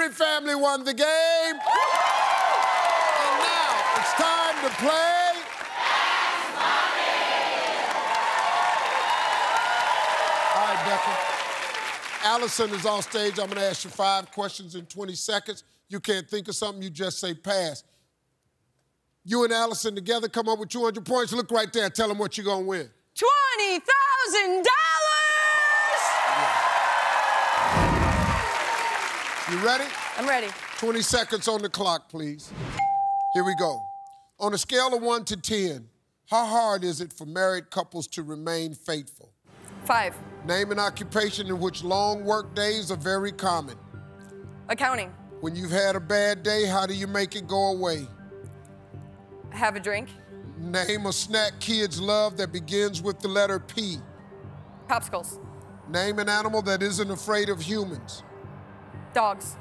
Henry family won the game. And now it's time to play. All right, Becka. Allison is on stage. I'm gonna ask you five questions in 20 seconds. You can't think of something, you just say pass. You and Allison together come up with 200 points. Look right there. Tell them what you're gonna win. Twenty thousand dollars. You ready? I'm ready. 20 seconds on the clock, please. Here we go. On a scale of 1 to 10, how hard is it for married couples to remain faithful? Five. Name an occupation in which long work days are very common. Accounting. When you've had a bad day, how do you make it go away? Have a drink. Name a snack kids love that begins with the letter P. Popsicles. Name an animal that isn't afraid of humans. Dogs.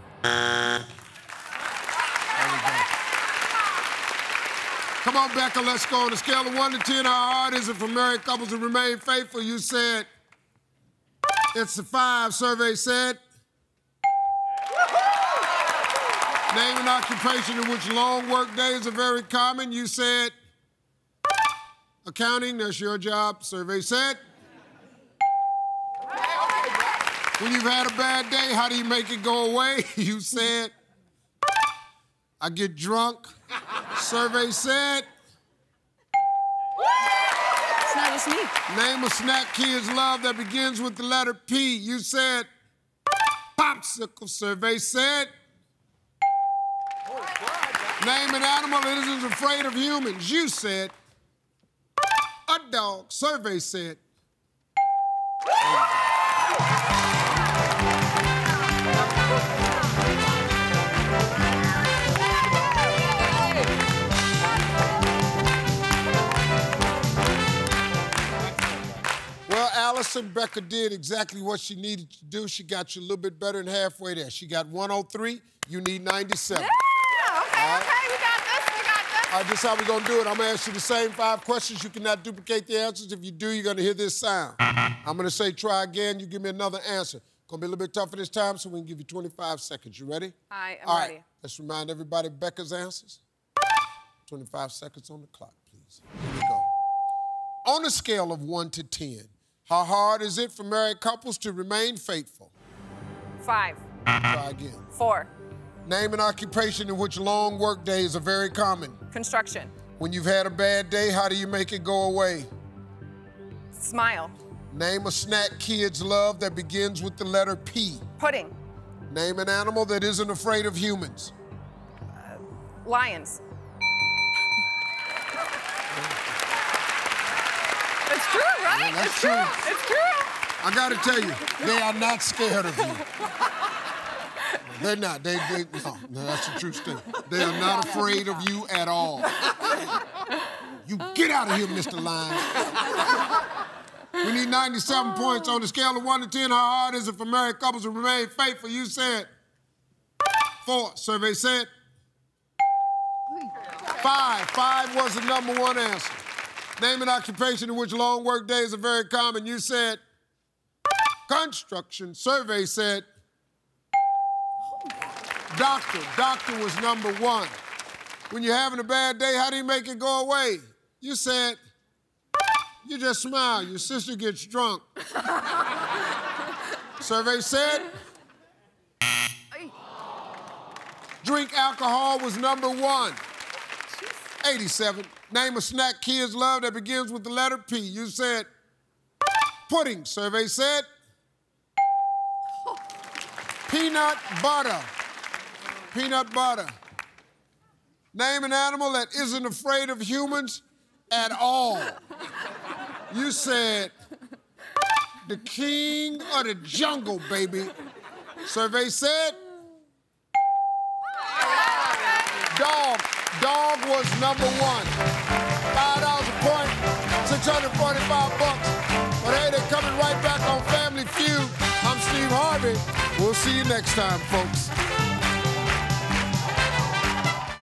Come on, Becka, let's go. On a scale of 1 to 10, how hard is it for married couples to remain faithful? You said it's a 5, survey said. Name an occupation in which long work days are very common. You said accounting, that's your job, survey said. When you've had a bad day, how do you make it go away? You said, I get drunk. Survey said, It's not just me. name a snack kids love that begins with the letter P. You said, popsicle. Survey said, name an animal that isn't afraid of humans. You said, a dog. Survey said, Allison Becka did exactly what she needed to do. She got you a little bit better than halfway there. She got 103, you need 97. Yeah, okay, okay, we got this, we got this. All right, this is how we're gonna do it. I'm gonna ask you the same five questions. You cannot duplicate the answers. If you do, you're gonna hear this sound. I'm gonna say try again. You give me another answer. Gonna be a little bit tougher this time, so we can give you 25 seconds. You ready? I am All right, ready. let's remind everybody Becka's answers. 25 seconds on the clock, please. Here we go. On a scale of 1 to 10, how hard is it for married couples to remain faithful? Five. Try again. Four. Name an occupation in which long work days are very common. Construction. When you've had a bad day, how do you make it go away? Smile. Name a snack kids love that begins with the letter P. Pudding. Name an animal that isn't afraid of humans. Lions. It's true, right? It's true. true. It's true. I gotta tell you, they are not scared of you. They're not. They, they no, no, that's the true statement. They are not afraid of you at all. You get out of here, Mr. Lion. We need 97 points on the scale of 1 to 10. How hard is it for married couples to remain faithful? You said four. Survey said five. Five was the number one answer. Name an occupation in which long work days are very common. You said construction. Survey said doctor. Doctor was number one. When you're having a bad day, how do you make it go away? You said, you just smile. Your sister gets drunk. Survey said, drink alcohol was number one. 87. Name a snack kids love that begins with the letter P. You said pudding. Survey said peanut butter. Peanut butter. Name an animal that isn't afraid of humans at all. You said the king of the jungle, baby. Survey said dog. Dog was number one. 645 bucks. But hey, they're coming right back on Family Feud. I'm Steve Harvey. We'll see you next time, folks.